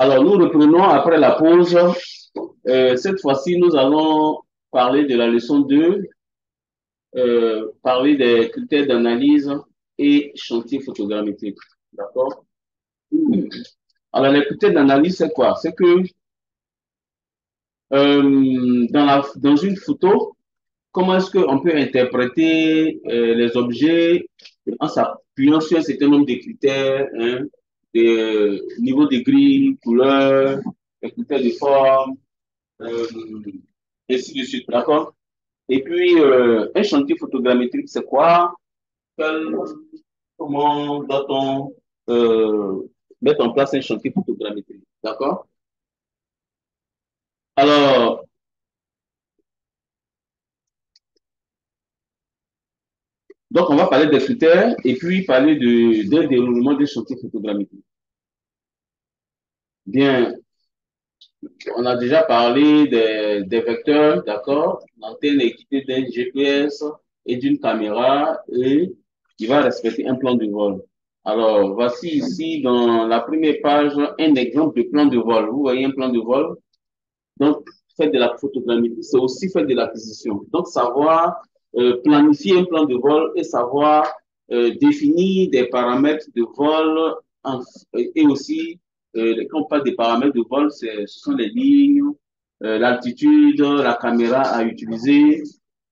Alors, nous reprenons après la pause. Euh, cette fois-ci, nous allons parler de la leçon 2, euh, parler des critères d'analyse et chantier photogrammétrique. D'accord? Alors, les critères d'analyse, c'est quoi? C'est que euh, dans, une photo, comment est-ce qu'on peut interpréter les objets en s'appuyant sur un certain nombre de critères, hein, de niveau de gris, couleur, critères de forme, euh, ainsi de suite, d'accord? Et puis, euh, un chantier photogrammétrique, c'est quoi? Comment doit-on euh, mettre en place un chantier photogrammétrique, d'accord? Alors, Donc, on va parler des critères et puis parler d'un déroulement des chantiers photogrammétriques. Bien, on a déjà parlé des, vecteurs, d'accord? L'antenne est équipée d'un GPS et d'une caméra et qui va respecter un plan de vol. Alors, voici ici dans la première page un exemple de plan de vol. Vous voyez un plan de vol? Donc, faire de la photogrammétrie, c'est aussi faire de l'acquisition. Donc, savoir euh, planifier un plan de vol et savoir euh, définir des paramètres de vol et aussi, euh, quand on parle des paramètres de vol, ce sont les lignes, euh, l'altitude, la caméra à utiliser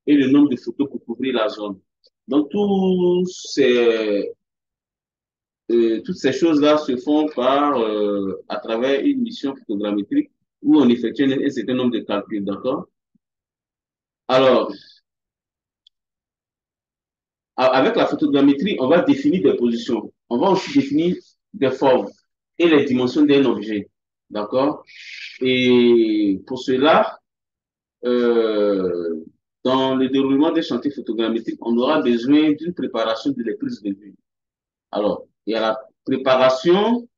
et le nombre de photos pour couvrir la zone. Donc, euh, toutes ces choses-là se font par, à travers une mission photogrammétrique où on effectue un, un certain nombre de calculs, d'accord? Alors, avec la photogrammétrie, on va définir des positions. On va aussi définir des formes et les dimensions d'un objet. D'accord? Et pour cela, euh, dans le déroulement des chantiers photogrammétriques, on aura besoin d'une préparation de prises de vue. Alors, il y a la préparation,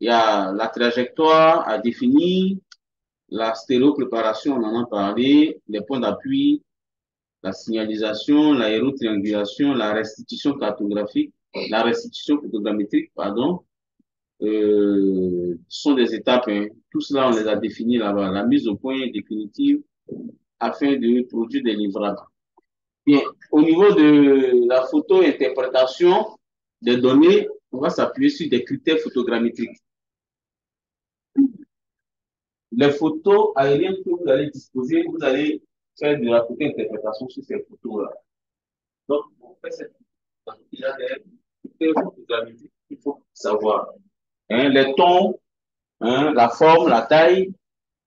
il y a la trajectoire à définir, la stéréopréparation, on en a parlé, les points d'appui, la signalisation, l'aérotriangulation, la restitution cartographique, la restitution photogrammétrique, pardon, euh, sont des étapes. Hein. Tout cela, on les a définis là-bas. La mise au point définitive afin de produire des livrables. Bien, au niveau de la photo-interprétation des données, on va s'appuyer sur des critères photogrammétriques. Les photos aériennes que vous allez disposer, vous allez faire de la photo-interprétation sur ces photos-là. Donc, pour faire cette il y a des critères photogrammétriques qu'il faut savoir. Hein, les tons, hein, la forme, la taille,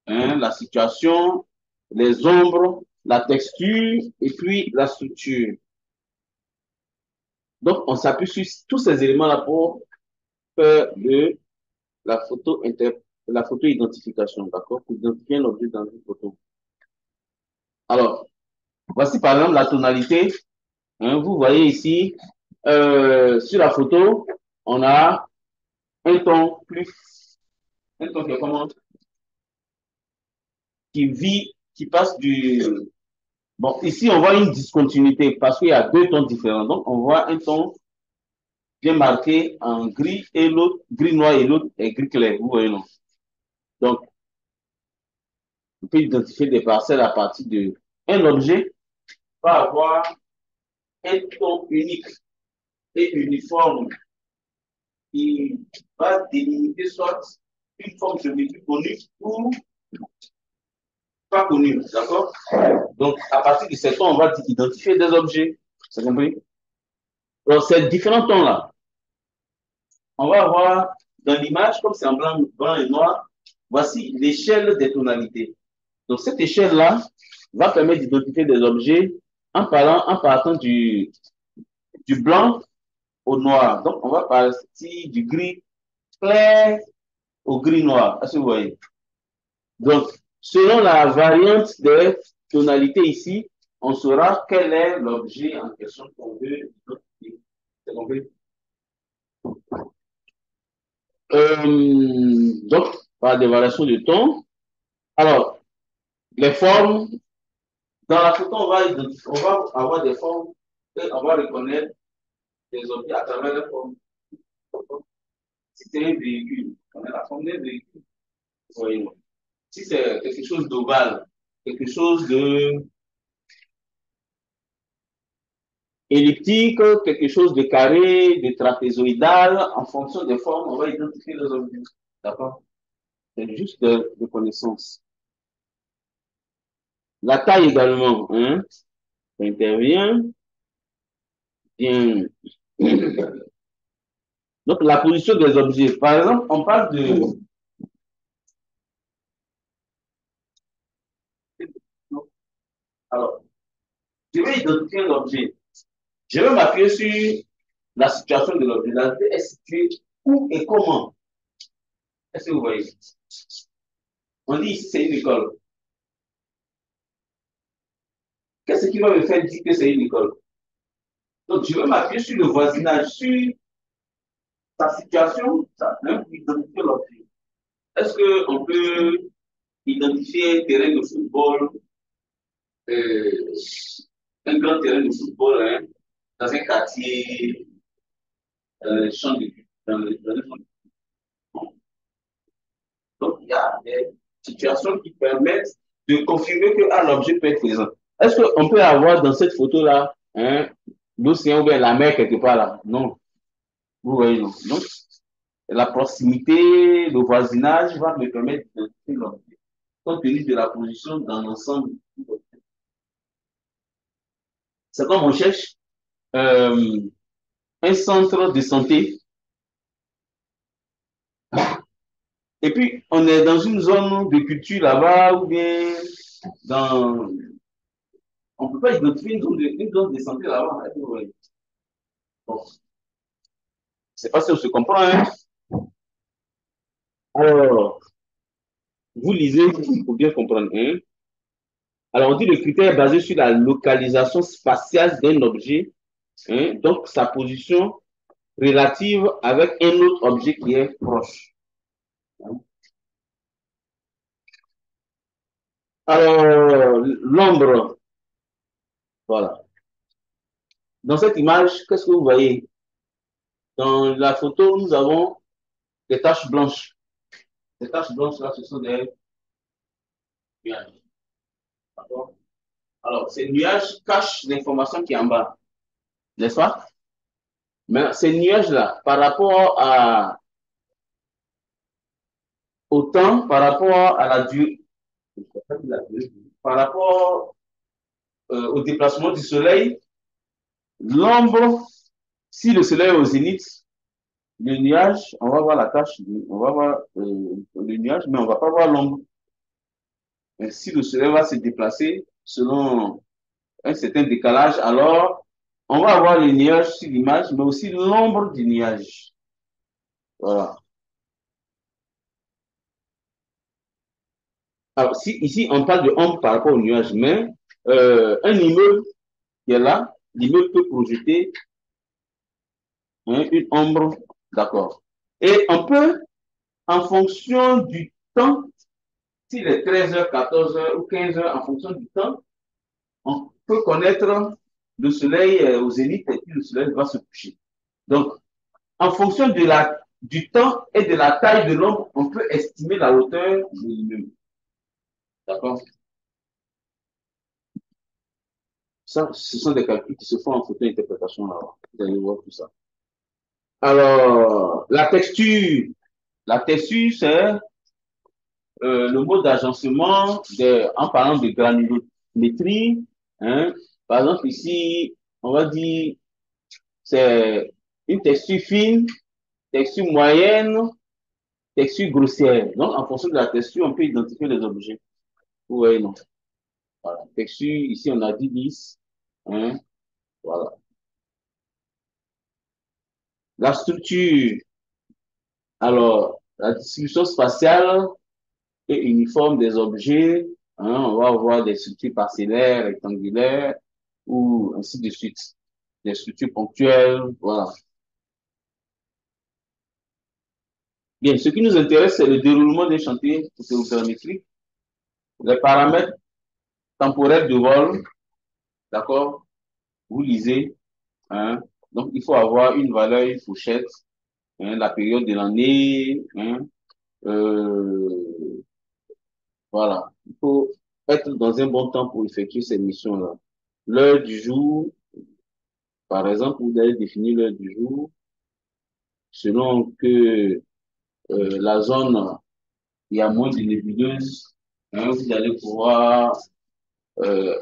hein, la situation, les ombres, la texture et puis la structure. Donc, on s'appuie sur tous ces éléments-là pour faire de la photo la photo identification, d'accord, pour identifier un objet dans une photo. Alors, voici par exemple la tonalité. Hein, vous voyez ici, euh, sur la photo, on a un ton plus, un ton qui comment Qui vit, qui passe du... Bon, ici, on voit une discontinuité parce qu'il y a deux tons différents. Donc, on voit un ton bien marqué en gris et l'autre, gris noir et l'autre est gris clair. Vous voyez, non? Donc, on peut identifier des parcelles à partir de un objet va avoir un ton unique et uniforme qui va délimiter soit une forme géométrique connue ou pas connue, d'accord? Donc, à partir de ces tons, on va identifier des objets. C'est compris? Donc, ces différents tons-là, on va avoir dans l'image, comme c'est en blanc, blanc et noir, voici l'échelle des tonalités. Donc, cette échelle-là va permettre d'identifier des objets en, parlant, en partant du, du blanc au noir. Donc, on va partir du gris clair au gris noir. Est-ce que vous voyez? Donc, selon la variante des tonalités ici, on saura quel est l'objet en question qu'on veut? Euh, donc, par des variations de ton. Alors, les formes, dans la photo, on va, on va avoir des formes et on va reconnaître des objets à travers les formes. Si c'est un véhicule, on a la forme d'un véhicule. Oui. Si c'est quelque chose d'ovale, quelque chose de elliptique, quelque chose de carré, de trapézoïdal, en fonction des formes, on va identifier les objets. D'accord? C'est juste de, de, connaissance. La taille également, hein, intervient. Bien. Donc, la position des objets. Par exemple, on parle de... Alors, je vais identifier l'objet. Je vais m'appuyer sur la situation de l'objet. L'objet est situé où et comment? Est-ce que vous voyez? On dit c'est une école. Qu'est-ce qui va me faire dire que c'est une école? Donc, je vais m'appuyer sur le voisinage, sur sa situation, ça, pour identifier l'objet. Est-ce qu'on peut identifier un terrain de football, euh, un grand terrain de football, hein, dans un quartier, dans le champ de dans le, dans le Donc, il y a des situations qui permettent de confirmer que ah, l'objet peut être présent. Est-ce qu'on peut avoir dans cette photo-là hein, l'océan ou bien la mer quelque part là Non. Vous voyez, non. Donc, la proximité, le voisinage va me permettre d'identifier l'objet, compte tenu de la position dans l'ensemble. C'est comme on cherche euh, un centre de santé. Et puis, on est dans une zone de culture là-bas ou bien dans... On ne peut pas identifier une zone de, une zone de santé là-bas. Bon. C'est pas si on se comprend. Hein? Alors, vous lisez pour bien comprendre. Hein? Alors, on dit le critère est basé sur la localisation spatiale d'un objet Hein? Donc, sa position relative avec un autre objet qui est proche. Alors, l'ombre. Voilà. Dans cette image, qu'est-ce que vous voyez? Dans la photo, nous avons des taches blanches. Ces taches blanches-là, ce sont des nuages. Alors, ces nuages cachent l'information qui est en bas n'est-ce pas? Mais ces nuages-là, par rapport à, au temps, par rapport à la durée, par rapport euh, au déplacement du soleil, l'ombre, si le soleil est au zénith, le nuage, on va voir la tâche, on va voir euh, le nuage, mais on va pas voir l'ombre. Si le soleil va se déplacer selon un certain décalage, alors on va avoir les nuages sur l'image, mais aussi l'ombre du nuage. Voilà. Alors, si, ici, on parle de ombre par rapport au nuage, mais euh, un immeuble qui est là, l'immeuble peut projeter hein, une ombre, d'accord. Et on peut, en fonction du temps, s'il est 13h, 14h ou 15h, en fonction du temps, on peut connaître le soleil est au zénith et puis le soleil va se coucher. Donc, en fonction de la, du temps et de la taille de l'ombre, on peut estimer la hauteur de l'immeuble. D'accord? Ce sont des calculs qui se font en photo interprétation là. Tout ça. Alors, la texture. La texture, c'est euh, le mot d'agencement en parlant de granulométrie. Hein, par exemple, ici, on va dire, c'est une texture fine, texture moyenne, texture grossière. Donc, en fonction de la texture, on peut identifier les objets. Vous voyez, non? Voilà. Texture, ici, on a dit 10. Hein? Voilà. La structure. Alors, la distribution spatiale et uniforme des objets. Hein? On va avoir des structures parcellaires, rectangulaires, ou ainsi de suite. Des structures ponctuelles, voilà. Bien, ce qui nous intéresse, c'est le déroulement des chantiers photogrammétriques, les paramètres temporels de vol, d'accord? Vous lisez, hein? Donc, il faut avoir une valeur, une fourchette, hein, la période de l'année, hein, Euh, voilà. Il faut être dans un bon temps pour effectuer ces missions-là. L'heure du jour, par exemple, vous allez définir l'heure du jour selon que euh, la zone, il y a moins de nébuleuses, hein, vous allez pouvoir euh,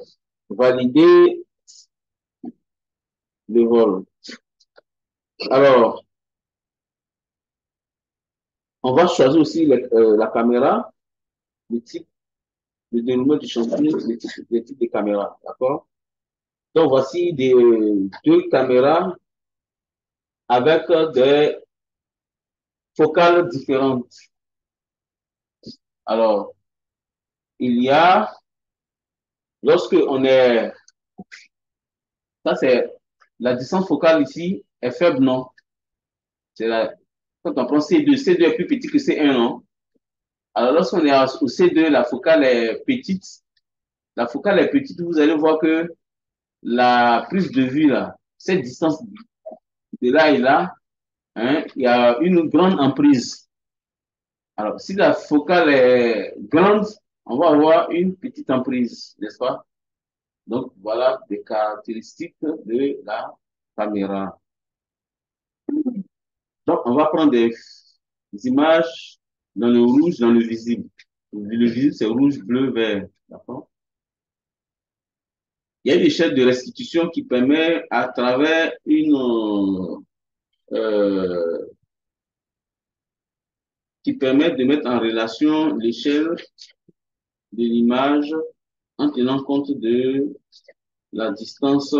valider le vol. Alors, on va choisir aussi euh, la caméra, le type, le déroulement du chantier, le type, de caméra, d'accord? Donc, voici des, deux caméras avec des focales différentes. Alors, il y a, lorsque on est, ça c'est, la distance focale ici est faible, non? C'est quand on prend C2, C2 est plus petit que C1, non? Alors, lorsqu'on est au C2, la focale est petite. La focale est petite, vous allez voir que la prise de vue, là, cette distance de là et là, hein, il y a une grande emprise. Alors, si la focale est grande, on va avoir une petite emprise, n'est-ce pas? Donc, voilà des caractéristiques de la caméra. Donc, on va prendre des, images dans le rouge, dans le visible. Le visible, c'est rouge, bleu, vert. D'accord? Il y a une échelle de restitution qui permet, à travers une... Euh, qui permet de mettre en relation l'échelle de l'image en tenant compte de la distance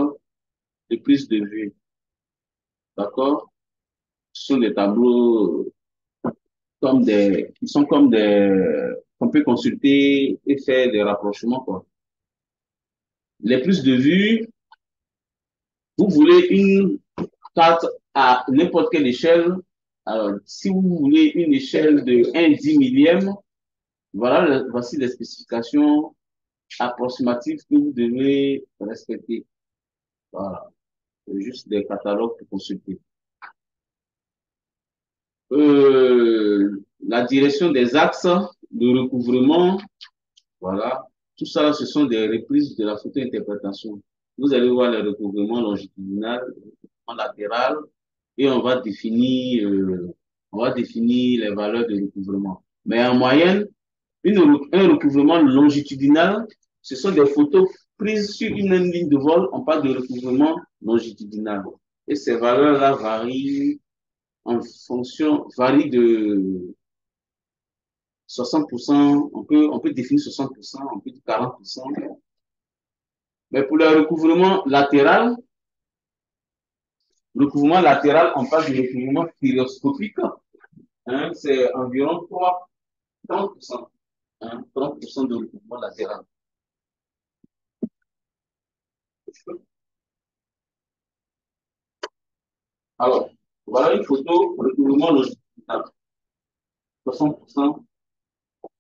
de prise de vue. D'accord? Sont des tableaux comme des, qui sont comme des, qu'on peut consulter et faire des rapprochements, quoi. Les plus de vues, vous voulez une carte à n'importe quelle échelle. Alors, si vous voulez une échelle de 1 dix millième, voilà, voici les spécifications approximatives que vous devez respecter. Voilà. Juste des catalogues pour consulter. Euh, la direction des axes de recouvrement, voilà. Tout ça, ce sont des reprises de la photo-interprétation. Vous allez voir le recouvrement longitudinal, le recouvrement latéral, et on va définir, euh, on va définir les valeurs de recouvrement. Mais en moyenne, une, un recouvrement longitudinal, ce sont des photos prises sur une ligne de vol, on parle de recouvrement longitudinal. Et ces valeurs-là varient en fonction, varie de 60%, on peut, on peut définir 60%, on peut dire 40%. Mais pour le recouvrement latéral, le recouvrement latéral, on parle de recouvrement stéréoscopique. Hein, c'est environ 3, 30%. Hein, 30% de recouvrement latéral. Alors, voilà une photo, recouvrement longitudinal. 60%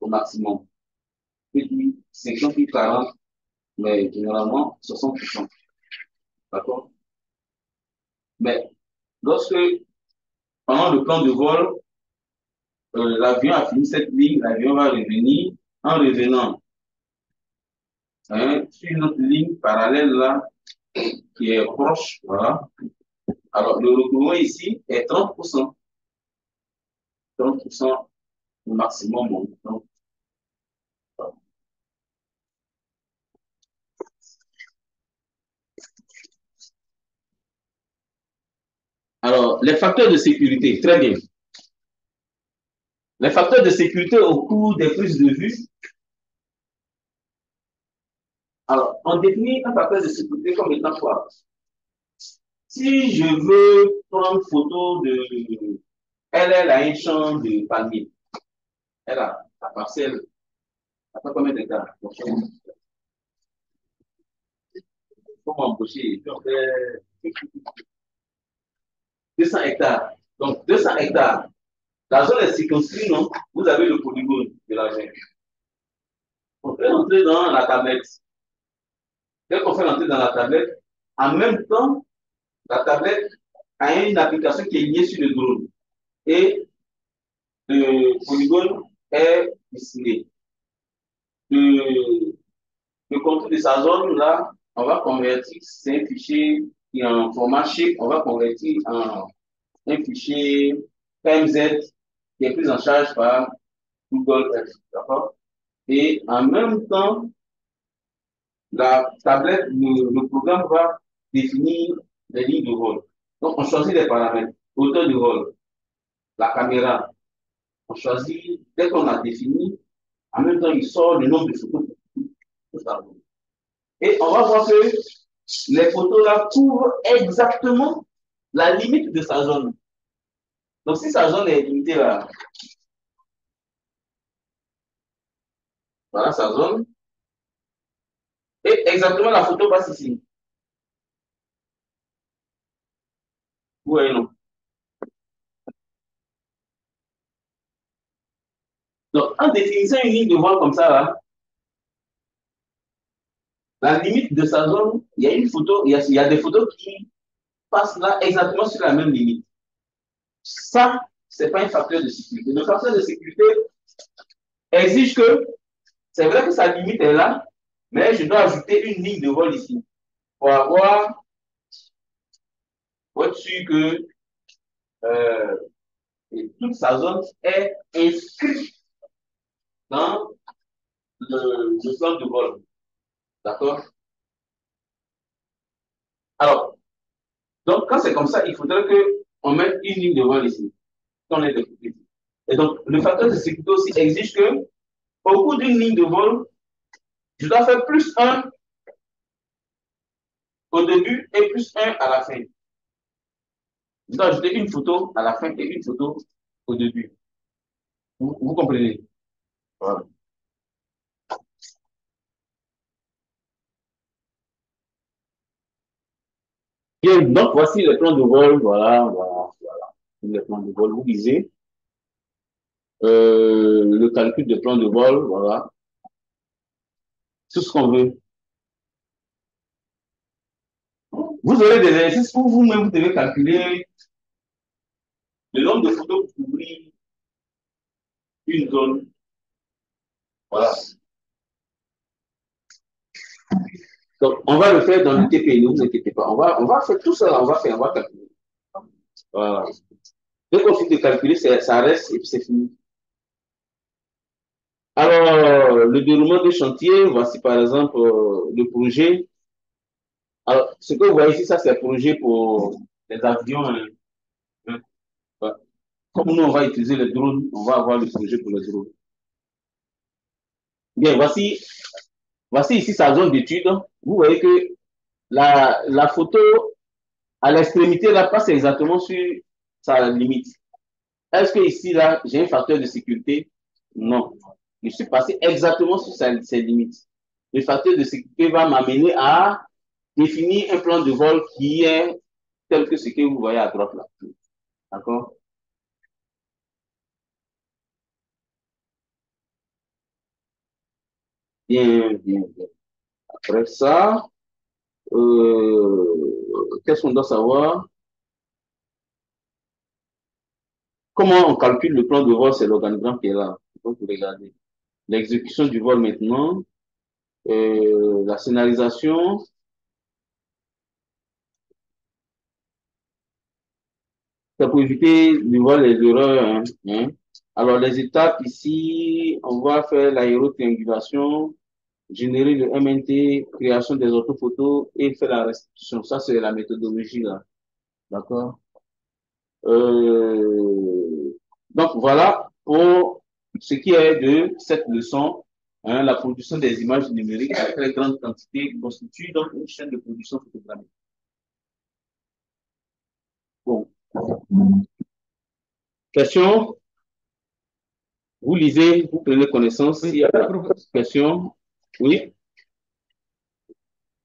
au maximum. Puis 50 puis 40, mais généralement 60%. D'accord? Mais lorsque, pendant le plan de vol, l'avion a fini cette ligne, l'avion va revenir en revenant hein, sur une autre ligne parallèle là, qui est proche, voilà, alors, le recouvrement ici est 30%. 30% au maximum. Alors, les facteurs de sécurité, très bien. Les facteurs de sécurité au cours des prises de vue. Alors, on définit un facteur de sécurité comme étant quoi? Si je veux prendre photo de... Elle, elle a un champ de palmier. Elle a la parcelle. Elle a combien d'hectares Il faut m'embaucher. 200 hectares. Donc, 200 hectares. La zone est circonscrite, non Vous avez le polygone de la zone. On peut entrer dans la tablette. Dès qu'on fait entrer dans la tablette, en même temps, la tablette a une application qui est liée sur le drone. Et le polygone est dessiné. Le, le contour de sa zone, là, on va convertir, c'est un fichier qui est en format shape, on va convertir en un fichier PMZ qui est pris en charge par Google Earth. D'accord? Et en même temps, la tablette, le, programme va définir les lignes de vol. Donc, on choisit les paramètres. Hauteur de vol, la caméra. On choisit, dès qu'on a défini, en même temps, il sort le nombre de photos. Et on va voir que les photos là couvrent exactement la limite de sa zone. Donc, si sa zone est limitée là, voilà sa zone, et exactement la photo passe ici. Oui, non. Donc, en définissant une ligne de vol comme ça, là, la limite de sa zone, il y a une photo, il y a des photos qui passent là exactement sur la même limite. Ça, ce n'est pas un facteur de sécurité. Le facteur de sécurité exige que, c'est vrai que sa limite est là, mais je dois ajouter une ligne de vol ici pour avoir, sûr que euh, toute sa zone est inscrite dans le, le plan de vol. D'accord? Alors, donc quand c'est comme ça, il faudrait qu'on mette une ligne de vol ici. On Et donc, le facteur de sécurité aussi exige que, au cours d'une ligne de vol, je dois faire plus 1 au début et plus 1 à la fin. Je dois ajouter une photo à la fin et une photo au début. Vous, vous comprenez? Voilà. Donc voici le plan de vol, voilà, voilà, voilà. Le plan de vol, vous lisez. Euh, le calcul de plan de vol, voilà. C'est ce qu'on veut. Vous aurez des exercices pour vous-même, vous devez calculer le nombre de photos pour couvrir une zone. Voilà. Donc, on va le faire dans le TP, ne vous inquiétez pas. On va, on va faire tout ça, on va faire, on va calculer. Voilà. Dès qu'on finit de calculer, ça reste et puis c'est fini. Alors, le déroulement des chantiers, voici par exemple euh, le projet. Alors, ce que vous voyez ici, ça c'est un projet pour les avions. Hein. Hein. Comme nous, on va utiliser les drones, on va avoir le projet pour les drones. Bien, voici, voici ici sa zone d'étude. Vous voyez que la, la photo à l'extrémité là passe exactement sur sa limite. Est-ce que ici là, j'ai un facteur de sécurité? Non. Je suis passé exactement sur ses limites. Le facteur de sécurité va m'amener à définir un plan de vol qui est tel que ce que vous voyez à droite là. D'accord? Bien, bien, bien. Après ça, euh, qu'est-ce qu'on doit savoir? Comment on calcule le plan de vol? C'est l'organigramme qui est là. Donc, regardez l'exécution du vol maintenant, euh, la scénarisation, ça pour éviter le vol et l'erreur. Hein, hein. Alors, les étapes ici, on va faire l'aérotriangulation, générer le MNT, création des orthophotos et faire la restitution. Ça, c'est la méthodologie là. D'accord? Euh, donc, voilà pour ce qui est de cette leçon, hein, la production des images numériques à très grande quantité constitue donc une chaîne de production photographique. Bon. Question? Vous lisez, vous prenez connaissance. S'il y a question, oui Oui,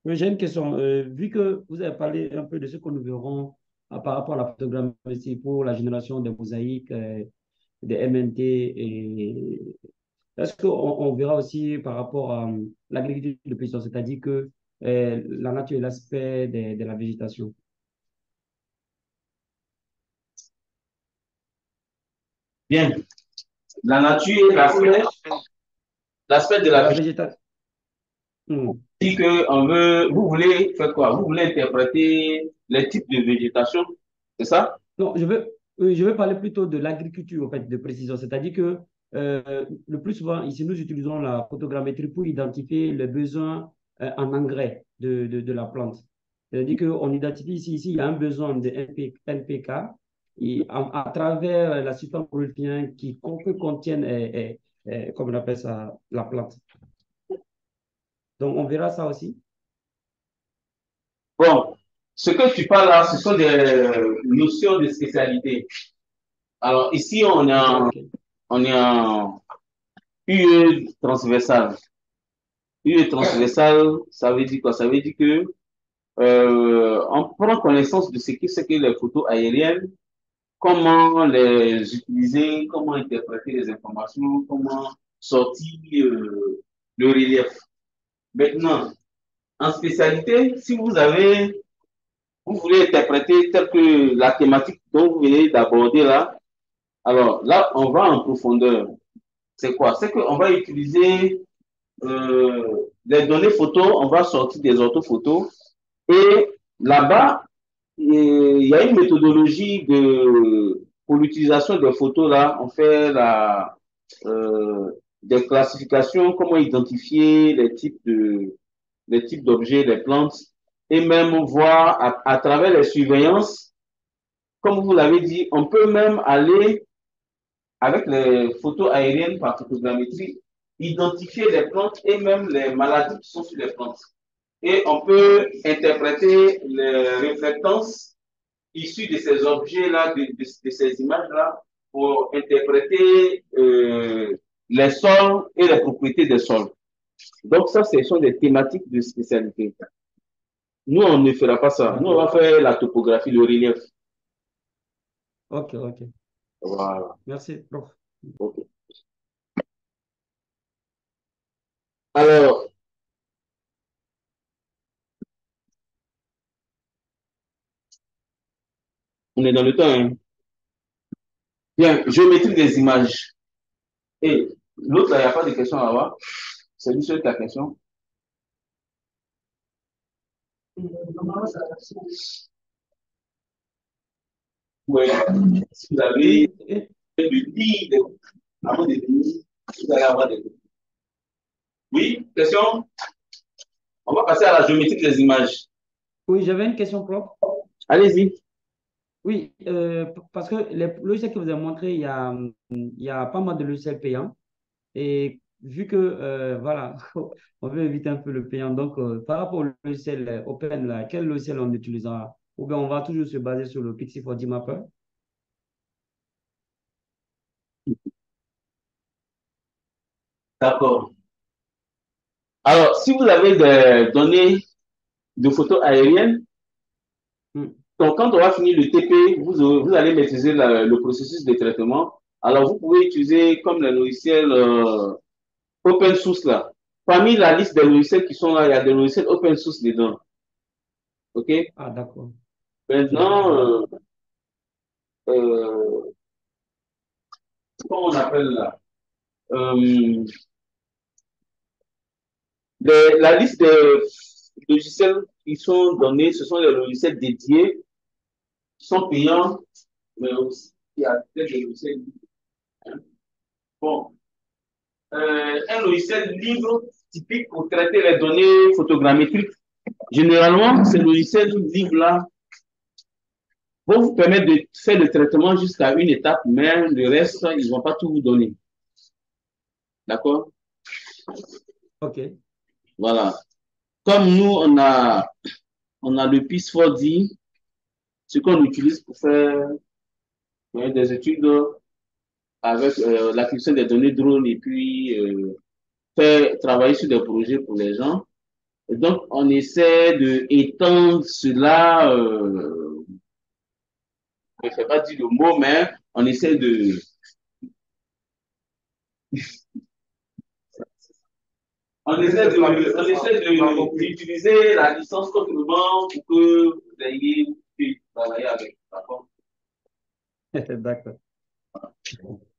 j'ai une question. Euh, vu que vous avez parlé un peu de ce que nous verrons euh, par rapport à la photographie pour la génération des mosaïques, euh, des MNT et est-ce qu'on on verra aussi par rapport à euh, l'agriculture de précision, c'est-à-dire que euh, la nature et l'aspect de, de, la végétation? Bien. la nature, l'aspect, l'aspect de la, la végétation. Hmm. Dit que on veut, vous voulez faire quoi? Vous voulez interpréter les types de végétation, c'est ça? Non, je veux, oui, je veux parler plutôt de l'agriculture, en fait, de précision. C'est-à-dire que euh, le plus souvent, ici, nous utilisons la photogrammétrie pour identifier les besoins euh, en engrais de, de, de la plante. C'est-à-dire qu'on identifie ici, ici, il y a un besoin de NP, NPK et à, à travers la substance qui euh, euh, comme on appelle ça, la plante. Donc, on verra ça aussi. Bon, ce que tu parles là, ce sont des notions de spécialité. Alors, ici, on est en, on est en UE transversal. UE transversal, ça veut dire quoi? Ça veut dire que euh, on prend connaissance de ce que c'est que les photos aériennes, comment les utiliser, comment interpréter les informations, comment sortir euh, le relief. Maintenant, en spécialité, si vous avez, vous voulez interpréter tel que la thématique dont vous venez d'aborder là, alors là, on va en profondeur. C'est quoi? C'est qu'on va utiliser euh, les données photos, on va sortir des orthophotos et là-bas, il y a une méthodologie de, pour l'utilisation des photos là. On fait la, euh, des classifications, comment identifier les types de, les types d'objets, les plantes, et même voir à, travers les surveillances, comme vous l'avez dit, on peut même aller avec les photos aériennes par photogrammétrie, identifier les plantes et même les maladies qui sont sur les plantes. Et on peut interpréter les réflectances issues de ces objets-là, de ces images-là, pour interpréter euh, les sols et les propriétés des sols. Donc ça, ce sont des thématiques de spécialité. Nous, on ne fera pas ça. Nous, on va faire la topographie, le relief. Ok, ok. Voilà. Merci, prof. Ok. Alors, on est dans le temps. Hein? Bien, géométrie des images. Et l'autre, il n'y a pas de question à avoir. C'est lui seul qui a question. Oui. Si vous avez le livre avant de venir, vous allez avoir des questions. Oui, question? On va passer à la géométrie des images. oui, j'avais une question, prof. Allez-y. Oui, euh, parce que les logiciels que vous avez montrés, il y a, il y a pas mal de logiciels payants. Et vu que, euh, voilà, on veut éviter un peu le payant, donc euh, par rapport au logiciel euh, open, là, quel logiciel on utilisera? Ou bien on va toujours se baser sur le Pixie4D Mapper? D'accord. Alors, si vous avez des données de photos aériennes, Hmm. donc quand on va finir le TP, vous, allez maîtriser la- le processus de traitement. Alors, vous pouvez utiliser comme les logiciels euh, open source là. Parmi la liste des logiciels qui sont là, il y a des logiciels open source dedans. OK? Ah, d'accord. Maintenant, euh, euh, comment on appelle là? Les- la liste des logiciels qui sont donnés, ce sont les logiciels dédiés, qui sont payants, mais aussi il y a peut-être des logiciels. Bon, euh, un logiciel libre typique pour traiter les données photogrammétriques. Généralement, ces logiciels libres-là vont vous permettre de faire le traitement jusqu'à une étape, mais le reste, ils ne vont pas tout vous donner. D'accord? OK. Voilà. Comme nous, on a, on a le PIS4D, ce qu'on utilise pour faire des études avec euh, l'acquisition des données drone et puis euh, faire travailler sur des projets pour les gens. Et donc, on essaie de étendre cela, euh, je ne sais pas dire le mot, mais on essaie de, on essaie de, on essaie de, d'utiliser la licence complètement pour que vous ayez pu travailler avec. D'accord?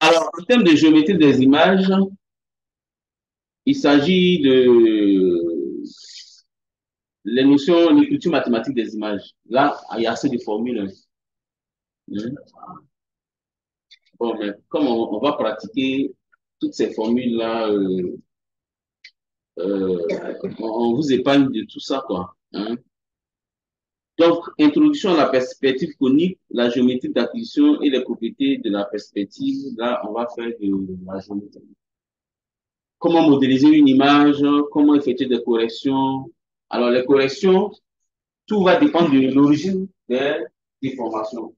Alors, en termes de géométrie des images, il s'agit de les notions, l'écriture mathématique des images. Là, il y a assez de formules. Hmm. Bon, mais comme on, va pratiquer toutes ces formules-là, euh, euh, on, vous épargne de tout ça, quoi. Hein. Donc, introduction à la perspective conique, la géométrie d'acquisition et les propriétés de la perspective. Là, on va faire de la géométrie. Comment modéliser une image, comment effectuer des corrections? Alors, les corrections, tout va dépendre de l'origine des déformations.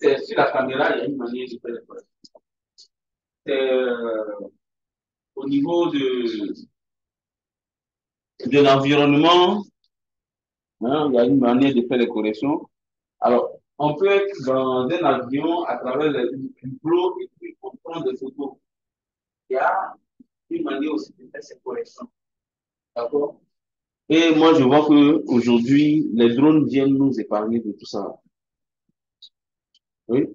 Sur la caméra, il y a une manière de faire les corrections. Euh, au niveau de, de l'environnement, Hein, il y a une manière de faire les corrections. Alors, on peut être dans un avion à travers le flot et puis on prend des photos. Il y a une manière aussi de faire ces corrections. D'accord? Et moi, je vois qu'aujourd'hui, les drones viennent nous épargner de tout ça. Oui?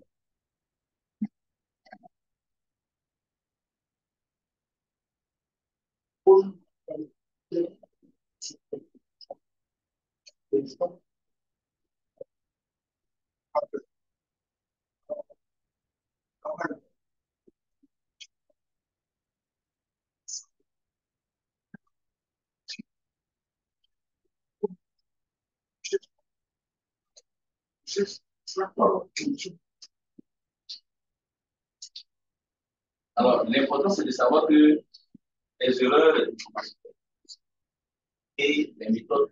Alors, l'important, c'est de savoir que les erreurs et les méthodes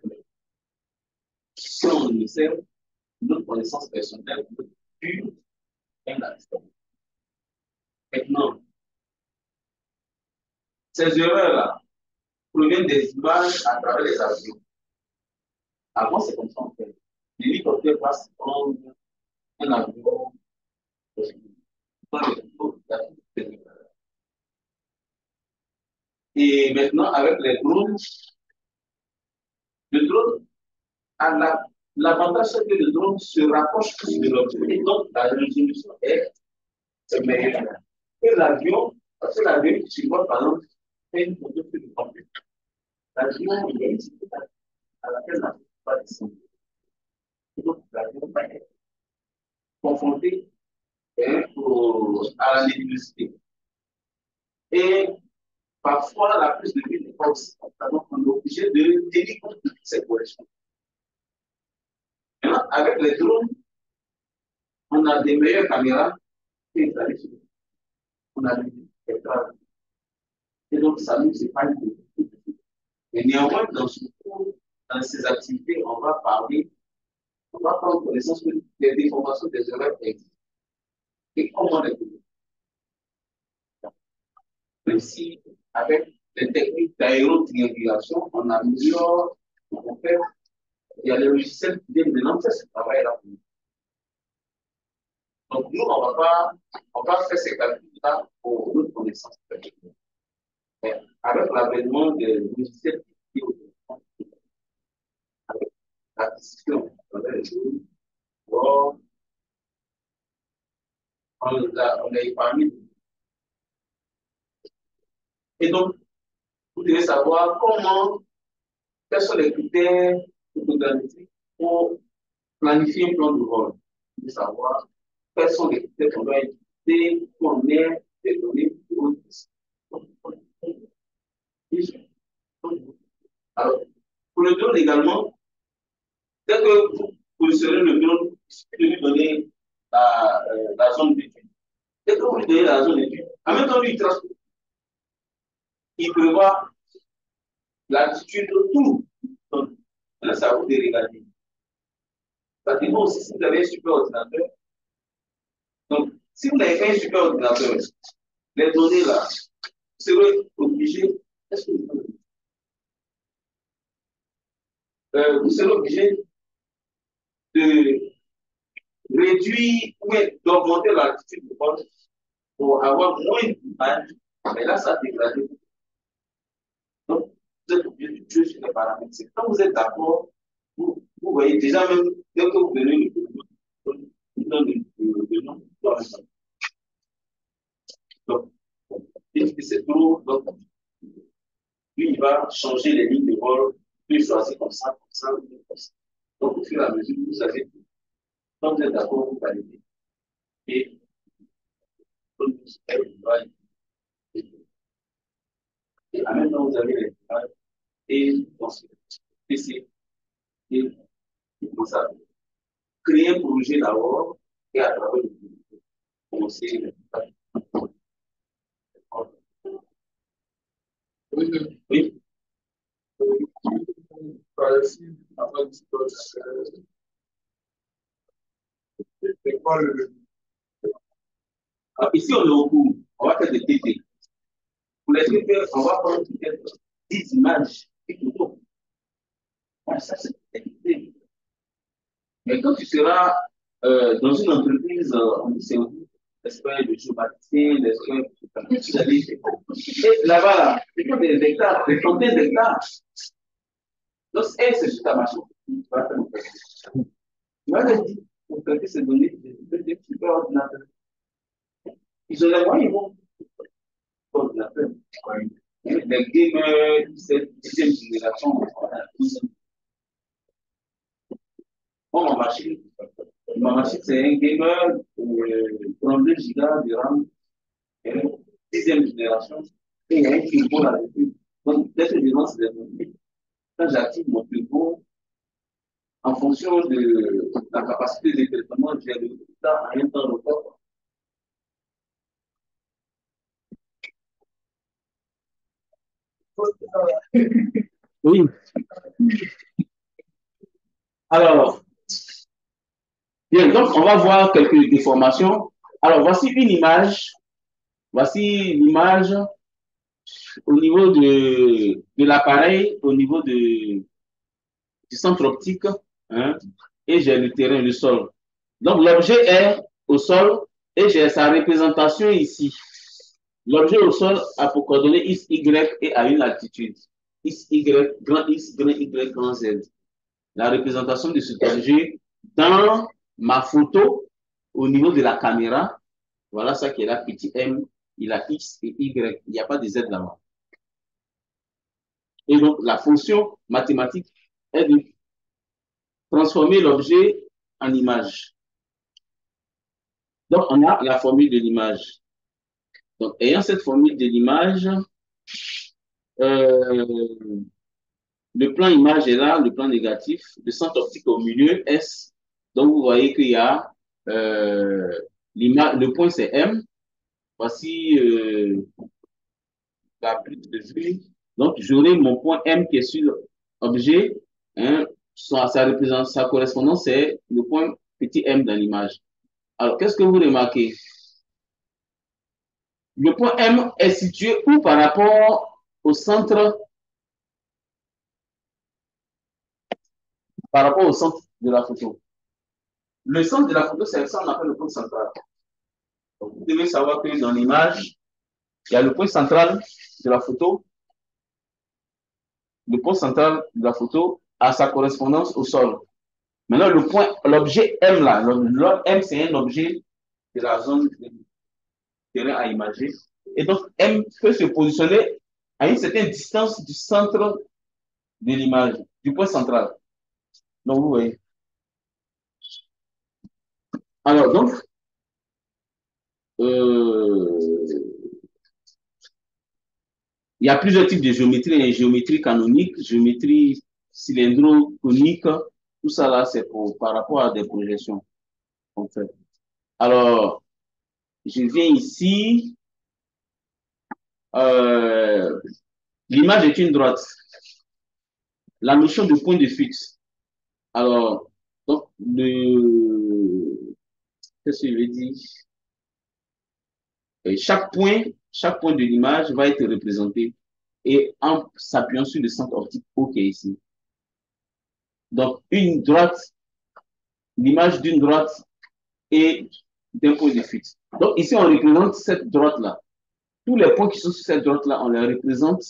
si on observe notre connaissance personnelle pure un instant. Maintenant, ces erreurs-là proviennent des images à travers les avions. Avant, c'est comme ça en fait. L'hélicoptère passe prendre un avion et maintenant, avec les drones, le drone l'avantage, c'est que le drone se rapproche plus de l'objet. Et donc, la résolution est, meilleure. Et l'avion, parce que l'avion, tu vois, par exemple, fait une photo le computer. L'avion, il y a une situation à laquelle la pas descendre. Et donc, l'avion va être confronté hein, à la luminosité. Et parfois, la prise de vue n'est pas aussi. Donc, on est obligé de tenir compte de ces corrections avec les drones, on a des meilleures caméras que On a des Et donc, ça nous pas une Et néanmoins, dans, ce cours, dans ces activités, on va parler, on va prendre connaissance que les déformations des erreurs existent. Et comment les trouver Même si, avec les techniques d'aérotriangulation, on améliore, on fait il y a les logiciels qui viennent maintenant faire ce travail-là. Donc, nous, on va pas, faire ces calculs-là pour notre connaissance. Mais avec l'avènement des logiciels qui avec la discussion, on a, on a épargné. Et donc, vous devez savoir comment, quels sont les critères pour planifier un plan de vol. Il savoir quels sont les critères qu'on doit éviter ait des données pour Alors, pour le drone également, dès que vous positionnez le drone, il suffit de lui donner la, euh, la zone d'étude. Dès que vous lui donnez la zone d'étude, en même temps, il transporte. Il prévoit l'attitude de tout. Là, ça vous regarder. Parce que aussi, si vous avez un super ordinateur, donc, si vous n'avez pas un super ordinateur, les données là, vous serez obligé, est-ce que vous euh, vous serez obligé de réduire ou d'augmenter l'altitude de poste pour avoir moins d'images, mais là, ça dégrade. Donc, vous êtes obligé de jouer sur les paramètres. Quand vous êtes d'accord, vous, vous, voyez déjà même, dès que vous venez, le, nom. Donc, c'est tout. Donc, lui, il va changer les lignes de vol. Puis choisir comme ça, comme ça, comme ça. Donc, au fur et à mesure, vous avez tout. Quand vous êtes d'accord, vous validez. Et, et en même temps, vous avez les images et PC. Et, créer un projet d'abord et à travers le projet, commencer Oui. oui. Ah, ici, on est au cours. On va faire des TT. Pour les TT, on va prendre peut-être 10 images et photos. Ah, ça, c'est Mais quand tu seras euh, dans une entreprise, euh, on dit c'est l'espèce de géomaticien, l'espèce de là-bas, là, c'est comme des hectares, des centaines d'hectares. Donc, c'est juste ta machine. Tu vas faire un Tu vas dit, pour traiter ces données, des super ordinateurs. Ils ont les moyens, ils vont. Ordinateur. Les gamers, cette deuxième génération, Bon, ma machine, ma machine, c'est un gamer, euh, 32 gigas de RAM, dixième génération, et a un turbo là-dessus. Donc, dès que je lance les quand j'active mon turbo, en fonction de la capacité de traitement, j'ai le résultat en un temps record. Oui. Alors, bien, donc on va voir quelques déformations. Alors, voici une image. Voici l'image au niveau de, de l'appareil, au niveau de, du centre optique, hein, et j'ai le terrain, le sol. Donc, l'objet est au sol et j'ai sa représentation ici. L'objet au sol a pour coordonnées X, Y et à une altitude. X, Y, grand X, grand Y, grand Z. La représentation de cet objet dans ma photo au niveau de la caméra. Voilà ça qui est là, petit m, il a X et Y. Il n'y a pas de Z là-bas. Et donc, la fonction mathématique est de transformer l'objet en image. Donc, on a la formule de l'image. Donc, ayant cette formule de l'image, euh, le plan image est là, le plan négatif, le centre optique au milieu, S. Donc, vous voyez qu'il y a euh, le point, c'est M. Voici euh, la prise de vue. Donc, j'aurai mon point M qui est sur l'objet. Hein, sa, correspondance, c'est le point petit m dans l'image. Alors, qu'est-ce que vous remarquez? Le point M est situé où par rapport au centre? Par rapport au centre de la photo. Le centre de la photo, c'est ça qu'on appelle le point central. Vous devez savoir que dans l'image, il y a le point central de la photo. Le point central de la photo a sa correspondance au sol. Maintenant, le point, l'objet M là, M c'est un objet de la zone de terrain à imager. Et donc, M peut se positionner à une certaine distance du centre de l'image, du point central. Donc, vous voyez. Alors, donc, euh, il y a plusieurs types de géométrie. Hein. Géométrie canonique, géométrie cylindro-conique. Tout ça là, c'est par rapport à des projections. En fait. Alors, je viens ici. Euh, l'image est une droite. La notion de point de fuite. Alors, donc, qu'est-ce que je veux dire? chaque point, chaque point de l'image va être représenté et en s'appuyant sur le centre optique O qui est ici. Donc, une droite, l'image d'une droite et point de fuite. Donc, ici, on représente cette droite-là. Tous les points qui sont sur cette droite-là, on les représente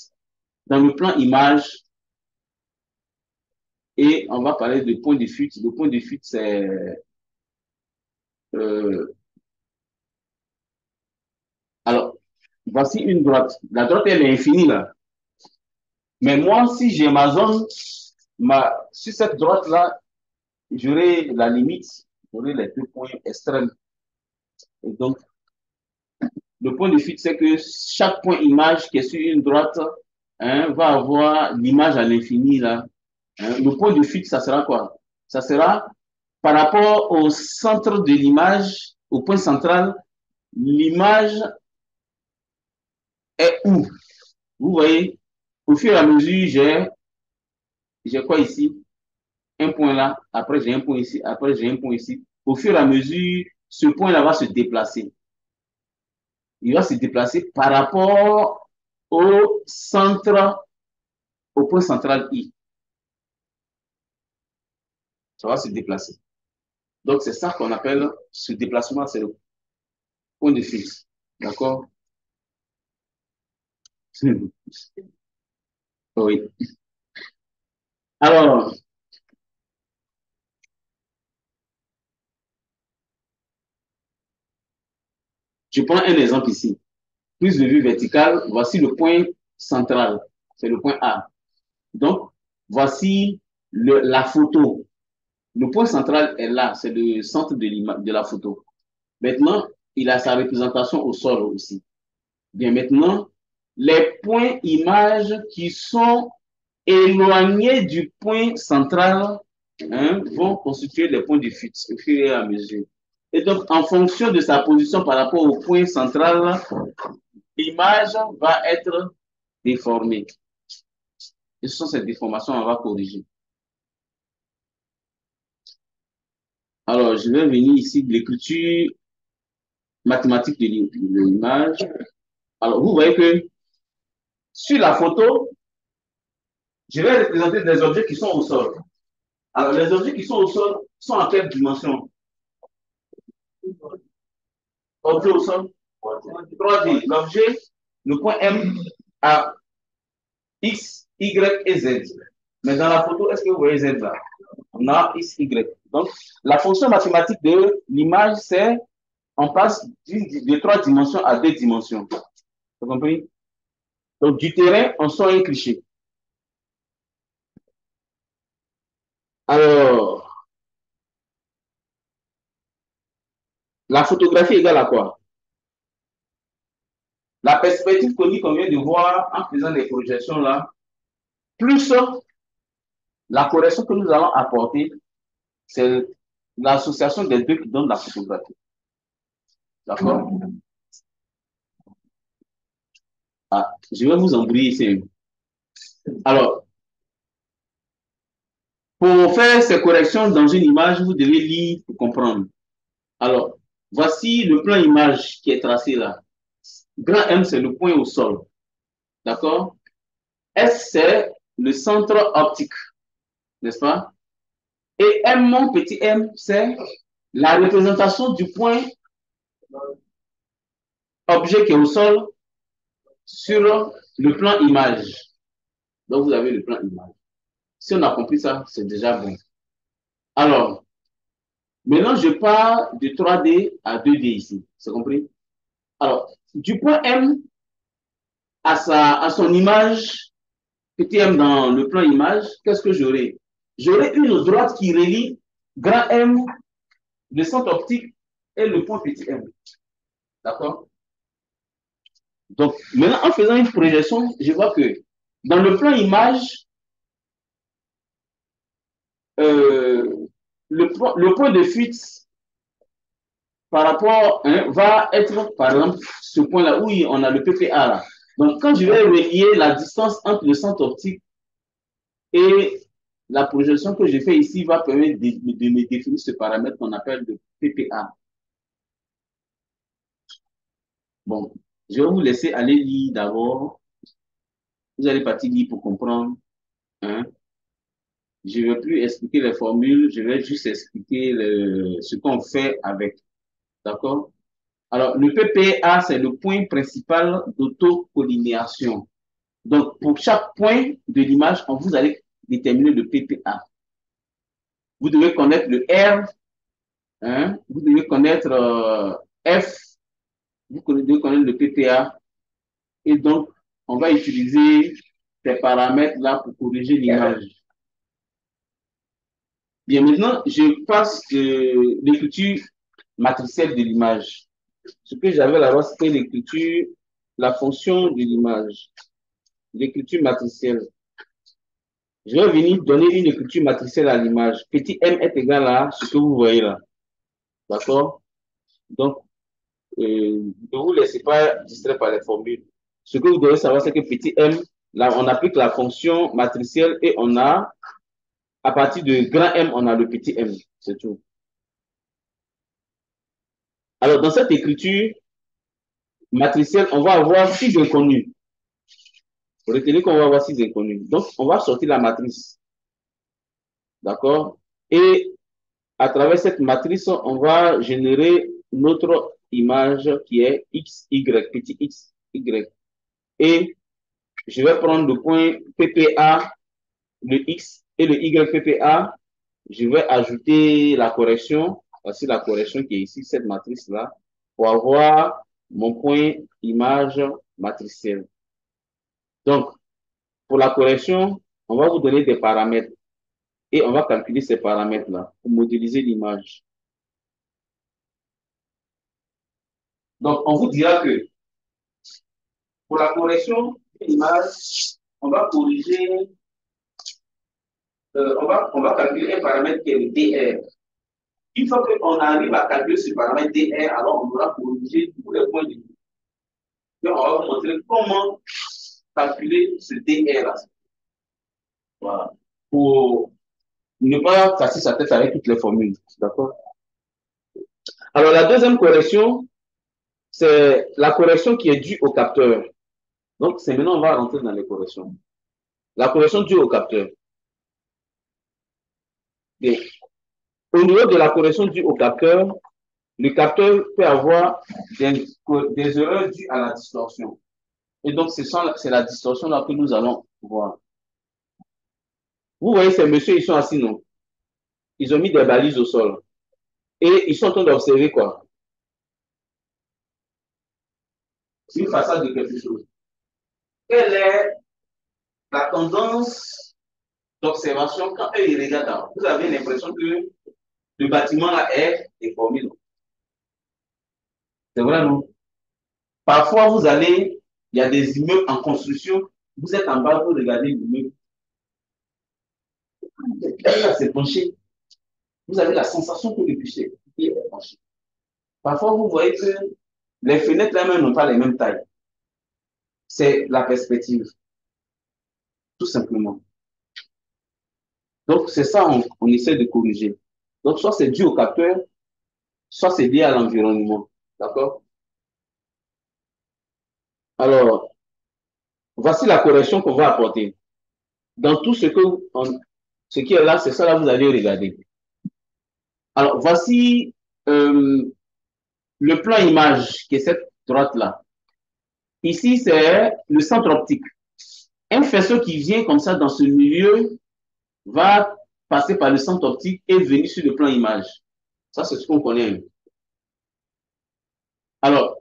dans le plan image et on va parler de point de fuite. Le point de fuite, c'est euh, alors, voici une droite. La droite, elle est infinie là. Mais moi, si j'ai ma zone, ma, sur cette droite-là, j'aurai la limite, j'aurai les deux points extrêmes. Donc, le point de fuite, c'est que chaque point image qui est sur une droite hein, va avoir l'image à l'infini là. Hein. Le point de fuite, ça sera quoi? Ça sera par rapport au centre de l'image, au point central, l'image est où? Vous voyez, au fur et à mesure, j'ai j'ai quoi ici? Un point là, après j'ai un point ici, après j'ai un point ici. Au fur et à mesure, ce point-là va se déplacer. Il va se déplacer par rapport au centre, au point central I. Ça va se déplacer. Donc, c'est ça qu'on appelle ce déplacement, c'est le point de fixe. D'accord? Oui. Alors, je prends un exemple ici. Plus de vue verticale, voici le point central, c'est le point A. Donc, voici la photo. Le point central est là, c'est le centre de, de la photo. Maintenant, il a sa représentation au sol aussi. Bien maintenant, les points images qui sont éloignés du point central hein, vont constituer les points de fuite au fur et à mesure. Et donc, en fonction de sa position par rapport au point central, l'image va être déformée. Et ce sont ces déformations va corriger. Alors, je vais venir ici de l'écriture mathématique de l'image. Alors, vous voyez que sur la photo, je vais représenter des objets qui sont au sol. Alors, les objets qui sont au sol sont en quelle dimension? Objet au sol 3D. L'objet, le point M a X, Y et Z. Mais dans la photo, est-ce que vous voyez Z là? On a X, Y. Donc, la fonction mathématique de l'image, c'est on passe de trois dimensions à deux dimensions. Vous compris Donc, du terrain, on sort un cliché. Alors, la photographie égale à quoi? La perspective conique qu'on vient de voir en faisant des projections là, plus la correction que nous allons apporter, c'est l'association des deux qui donne la photographie. D'accord? Ah, Je vais vous embrouiller ici. Alors, pour faire ces corrections dans une image, vous devez lire pour comprendre. Alors, voici le plan image qui est tracé là. Grand M, c'est le point au sol. D'accord? S, c'est le centre optique. N'est-ce pas? Et M, mon petit m, c'est la représentation du point objet qui est au sol sur le plan image. Donc, vous avez le plan image. Si on a compris ça, c'est déjà bon. Alors, maintenant, je pars de 3D à 2D ici. C'est compris? Alors, du point M à, sa, à son image, petit m dans le plan image, qu'est-ce que j'aurai? J'aurai une droite qui relie grand M, le centre optique et le point petit m. D'accord? Donc, maintenant, en faisant une projection, je vois que dans le plan image, euh, le, point de fuite par rapport hein, va être, par exemple, ce point-là où on a le PPA. Donc, quand je vais relier la distance entre le centre optique et la projection que je fais ici va permettre de, de me définir ce paramètre qu'on appelle le PPA. Bon, je vais vous laisser aller lire d'abord. Vous allez partir lire pour comprendre. Hein? Je ne vais plus expliquer les formules, je vais juste expliquer ce qu'on fait avec. D'accord? Alors, le PPA, c'est le point principal d'autocollinéation. Donc, pour chaque point de l'image, vous allez déterminer le PPA. Vous devez connaître le R Hein? Vous devez connaître euh, F, vous devez connaître le PPA. Et donc, on va utiliser ces paramètres-là pour corriger l'image. Bien, maintenant, je passe de l'écriture matricielle de l'image. Ce que j'avais là-bas, c'était l'écriture, la fonction de l'image, l'écriture matricielle. Je vais venir donner une écriture matricielle à l'image. Petit m est égal à ce que vous voyez là. D'accord? Donc, euh, ne vous laissez pas distraire par les formules. Ce que vous devez savoir, c'est que petit m, là, on applique la fonction matricielle et on a, à partir de grand M, on a le petit m. C'est tout. Alors, dans cette écriture matricielle, on va avoir six inconnus. Retenez qu'on va avoir six inconnus. Donc, on va sortir la matrice. D'accord? Et à travers cette matrice, on va générer notre image qui est x, y, petit x, y. Et je vais prendre le point PPA, le x et le y PPA. Je vais ajouter la correction, voici la correction qui est ici, cette matrice-là, pour avoir mon point image matricielle. Donc, pour la correction, on va vous donner des paramètres et on va calculer ces paramètres-là pour modéliser l'image. Donc, on vous dira que pour la correction de l'image, on va corriger, euh, on, va, on va calculer un paramètre qui est le DR. Une fois qu'on arrive à calculer ce paramètre DR, alors on va corriger tous les points de vue. on va vous montrer comment calculer ce DR-là. Pour ne pas casser sa tête avec toutes les formules. D'accord? Alors, la deuxième correction, c'est la correction qui est due au capteur. Donc, c'est maintenant, on va rentrer dans les corrections. La correction due au capteur. Au niveau de la correction due au capteur, le capteur peut avoir des, erreurs dues à la distorsion. Et donc, c'est la distorsion là que nous allons voir. Vous voyez ces messieurs, ils sont assis, non? Ils ont mis des balises au sol. Et ils sont en train d'observer quoi? Une façade de quelque chose. Quelle est la tendance d'observation quand eux ils regardent Vous avez l'impression que le bâtiment là est déformé. C'est vrai, non? Parfois, vous allez, il y a des immeubles en construction, vous êtes en bas, vous regardez l'immeuble, c'est penché. Vous avez la sensation que le pied est penché. Parfois, vous voyez que les fenêtres là-même n'ont pas les mêmes tailles. C'est la perspective. Tout simplement. Donc, c'est ça on, essaie de corriger. Donc, soit c'est dû au capteur, soit c'est lié à l'environnement. D'accord? Alors, voici la correction qu'on va apporter. Dans tout ce que on, ce qui est là, c'est ça là, vous allez regarder. Alors, voici euh, le plan image qui est cette droite-là. Ici, c'est le centre optique. Un faisceau qui vient comme ça dans ce milieu va passer par le centre optique et venir sur le plan image. Ça, c'est ce qu'on connaît. Alors,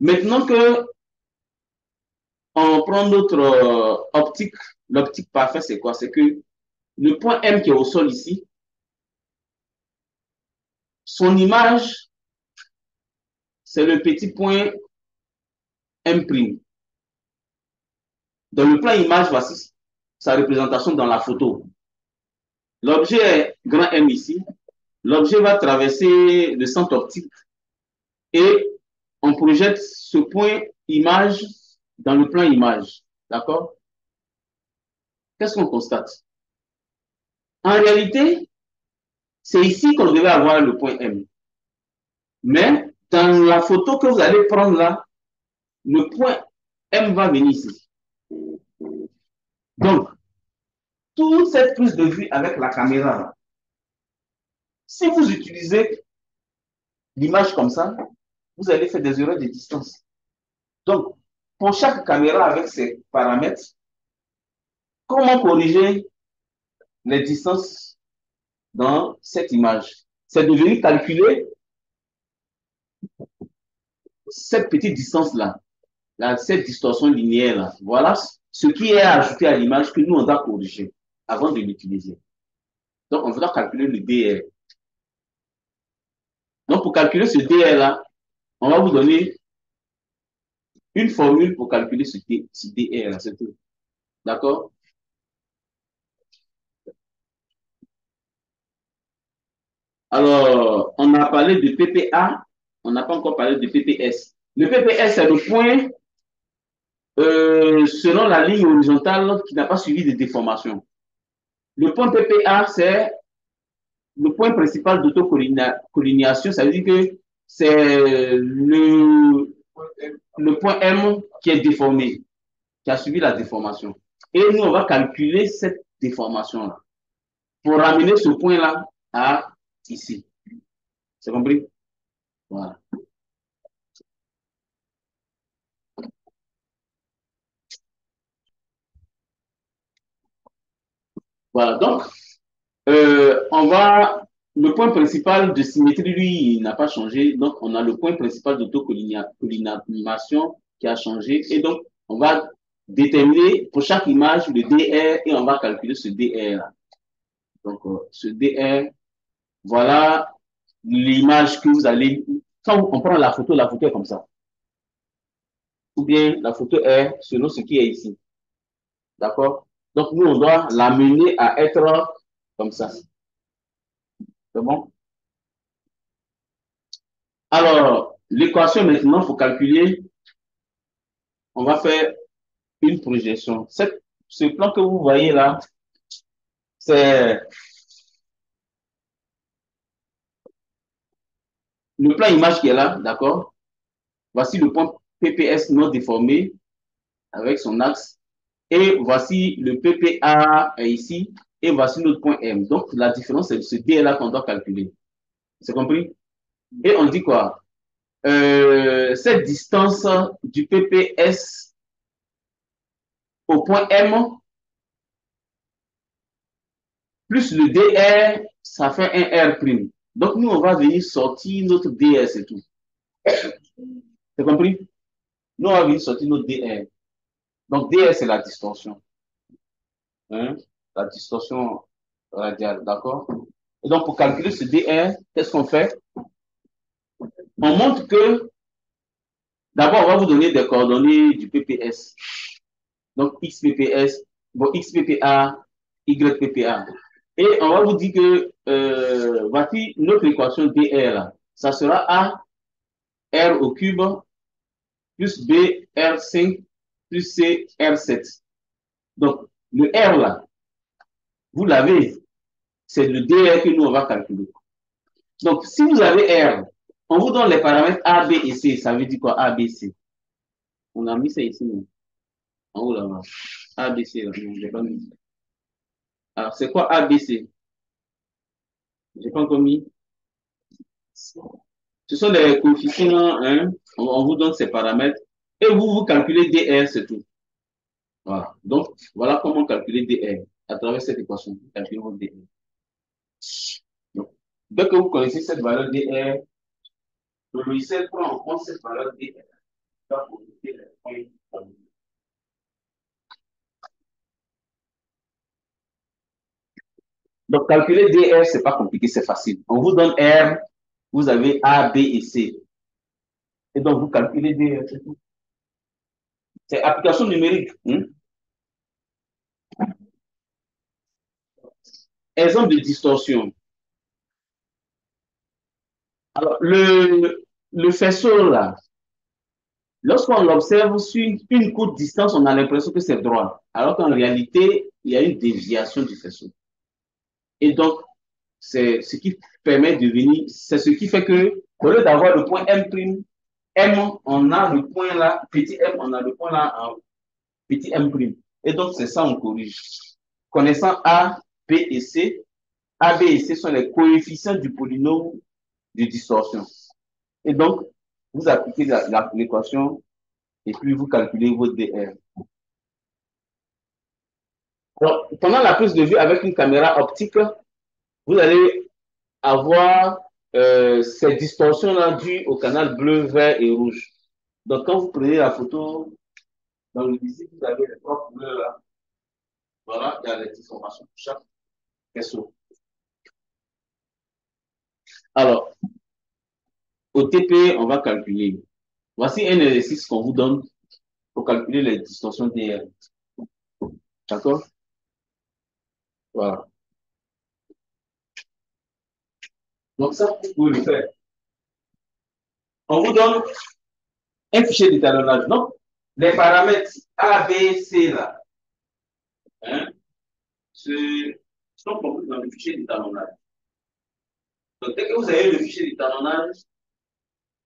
maintenant que on prend notre euh, optique, l'optique parfaite, c'est quoi? C'est que le point M qui est au sol ici, son image, c'est le petit point M'. Dans le plan image, voici sa représentation dans la photo. L'objet grand M ici. L'objet va traverser le centre optique et on projette ce point image dans le plan image. D'accord? Qu'est-ce qu'on constate? En réalité, c'est ici qu'on devait avoir le point M. Mais dans la photo que vous allez prendre là, le point M va venir ici. Donc, toute cette prise de vue avec la caméra, si vous utilisez l'image comme ça, vous allez faire des erreurs de distance. Donc, pour chaque caméra avec ses paramètres, comment corriger les distances dans cette image? c'est de venir calculer cette petite distance-là, cette distorsion linéaire-là. Voilà ce qui est ajouté à l'image que nous, on doit corriger avant de l'utiliser. Donc, on doit calculer le DR. Donc, pour calculer ce DR-là, on va vous donner une formule pour calculer ce, DR-là, c'est tout. D'accord? Alors, on a parlé de PPA, on n'a pas encore parlé de PPS. Le PPS, c'est le point euh, selon la ligne horizontale qui n'a pas suivi de déformation. Le point PPA, c'est le point principal d'autocollinéation, ça veut dire que c'est le, le point M qui est déformé, qui a suivi la déformation. Et nous, on va calculer cette déformation-là pour ramener ce point-là à ici. C'est compris? Voilà. Voilà, donc, euh, on va, le point principal de symétrie, lui, il n'a pas changé. Donc, on a le point principal d'autocollinéation qui a changé. Et donc, on va déterminer pour chaque image le DR et on va calculer ce DR. Donc, euh, ce DR, voilà l'image que vous allez, quand on prend la photo, la photo est comme ça. Ou bien la photo est selon ce qui est ici. D'accord? Donc, nous, on doit l'amener à être comme ça. C'est bon? Alors, l'équation maintenant, il faut calculer. On va faire une projection. ce plan que vous voyez là, c'est le plan image qui est là, d'accord? Voici le point PPS non déformé avec son axe. Et voici le PPA ici. Et voici notre point M. Donc, la différence, c'est ce D là qu'on doit calculer. C'est compris? Et on dit quoi? Euh, cette distance du PPS au point M plus le DR, ça fait un R'. Donc, nous, on va venir sortir notre DR, c'est tout. C'est compris? Nous, on va venir sortir notre DR. Donc, DR, c'est la distorsion. Hein? La distorsion radiale, d'accord? Et donc, pour calculer ce DR, qu'est-ce qu'on fait? On montre que, d'abord, on va vous donner des coordonnées du PPS. Donc, XPPS, bon, XPPA, YPPA. Et on va vous dire que euh, voici notre équation DR. Ça sera A R au cube plus B R5 plus C R7. Donc, le R là, vous l'avez. C'est le DR que nous, on va calculer. Donc, si vous avez R, on vous donne les paramètres A, B et C. Ça veut dire quoi? A, B, C On a mis ça ici. En haut là-bas. A, B, C. Là. Non, pas mis. Alors, c'est quoi A, B, C? J'ai pas encore mis. Ce sont les coefficients, hein? on, vous donne ces paramètres et vous, vous calculez DR, c'est tout. Voilà. Donc, voilà comment calculer DR à travers cette équation. Calculer votre DR. Donc, dès que vous connaissez cette valeur DR, le logiciel prend en compte cette valeur DR. Donc, calculer DR, c'est pas compliqué, c'est facile. On vous donne R, vous avez A, B et C. Et donc, vous calculez DR, c'est tout. C'est application numérique. Hein? Exemple de distorsion. Alors, le, faisceau là, lorsqu'on l'observe sur une, courte distance, on a l'impression que c'est droit, alors qu'en réalité, il y a une déviation du faisceau. Et donc, c'est ce qui permet de venir, c'est ce qui fait que, au lieu d'avoir le point M', M, on a le point là, petit m, on a le point là petit m'. Et donc, c'est ça, on corrige. Connaissant A, B et C, A, B et C sont les coefficients du polynôme de distorsion. Et donc, vous appliquez l'équation et puis vous calculez votre DR. Alors, pendant la prise de vue avec une caméra optique, vous allez avoir euh, ces distorsions-là dues au canal bleu, vert et rouge. Donc, quand vous prenez la photo, dans le lycée, vous avez les trois couleurs là. Voilà, il y a les informations pour chaque faisceau. Alors, au TP, on va calculer. Voici un exercice qu'on vous donne pour calculer les distorsions DR. D'accord? Voilà. Donc ça, vous pouvez le faire. On vous donne un fichier d'étalonnage. Donc, les paramètres A, B, C là, hein, sont compris dans le fichier d'étalonnage. Donc, dès que vous avez le fichier d'étalonnage,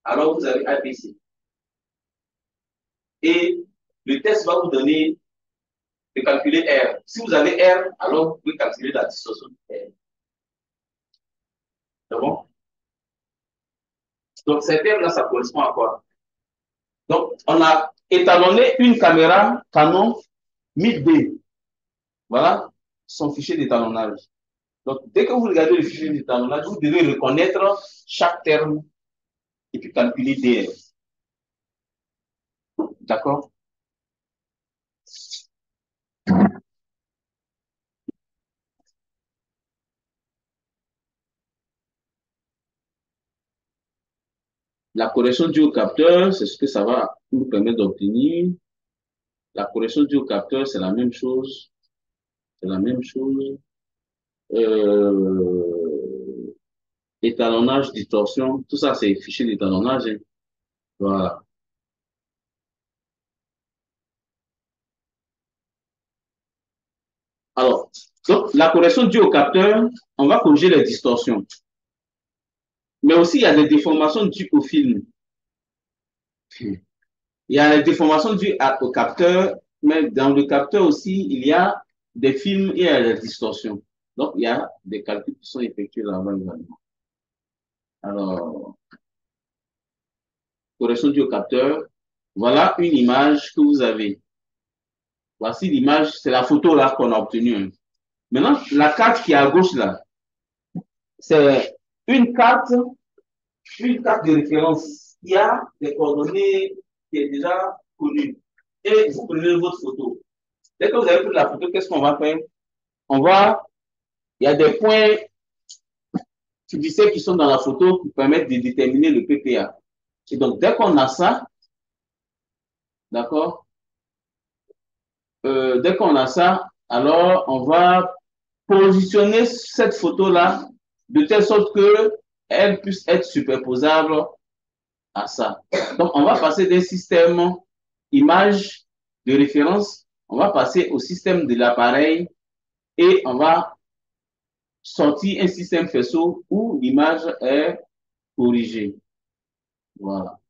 alors vous avez ABC. Et le test va vous donner de calculer R. Si vous avez R, alors vous pouvez calculer la distorsion de R. C'est bon? Donc, ces termes-là, ça correspond à quoi? Donc, on a étalonné une caméra Canon 1000D. Voilà son fichier d'étalonnage. Donc, dès que vous regardez le fichier d'étalonnage, vous devez reconnaître chaque terme et puis calculer DR. D'accord? La correction du capteur, c'est ce que ça va nous permettre d'obtenir. La correction du capteur, c'est la même chose. C'est la même chose. Euh, étalonnage, distorsion, tout ça, c'est fichier d'étalonnage. Hein. Voilà. Alors, donc, la correction due au capteur, on va corriger les distorsions. Mais aussi, il y a des déformations dues au film. Il y a les déformations dues au capteur, mais dans le capteur aussi, il y a des films et il y a des distorsions. Donc, il y a des calculs qui sont effectués là-bas également. Alors, correction du capteur. Voilà une image que vous avez. Voici l'image, c'est la photo là qu'on a obtenue. Maintenant, la carte qui est à gauche là, c'est une carte, une carte de référence qui a des coordonnées qui est déjà connue. Et vous prenez votre photo. Dès que vous avez pris la photo, qu'est-ce qu'on va faire? On va, il y a des points qui sont dans la photo qui permettent de déterminer le PPA. Et donc, dès qu'on a ça, d'accord, euh, dès qu'on a ça, alors on va positionner cette photo-là de telle sorte que elle puisse être superposable à ça. Donc, on va passer d'un système image de référence, on va passer au système de l'appareil et on va sortir un système faisceau où l'image est corrigée. Voilà.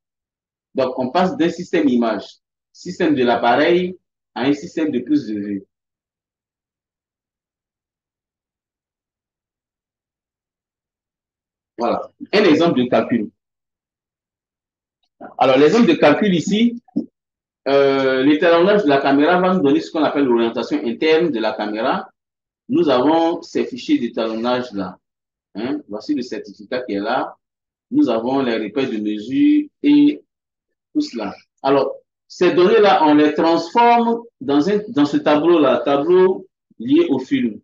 Donc, on passe d'un système image, système de l'appareil, à un système de plus de vue. Voilà. Un exemple de calcul. Alors, l'exemple de calcul ici, euh, l'étalonnage de la caméra va nous donner ce qu'on appelle l'orientation interne de la caméra nous avons ces fichiers d'étalonnage là. Hein? Voici le certificat qui est là. Nous avons les repères de mesure et tout cela. Alors, ces données-là, on les transforme dans, un, dans ce tableau-là, tableau lié au film.